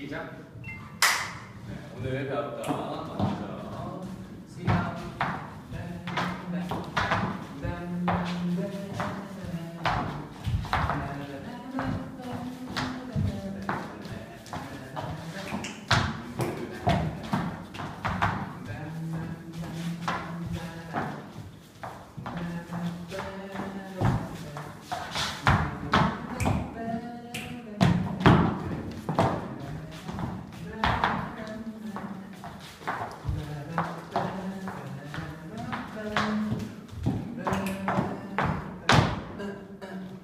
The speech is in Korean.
시작. 네, 오늘 배웠던 uh, uh.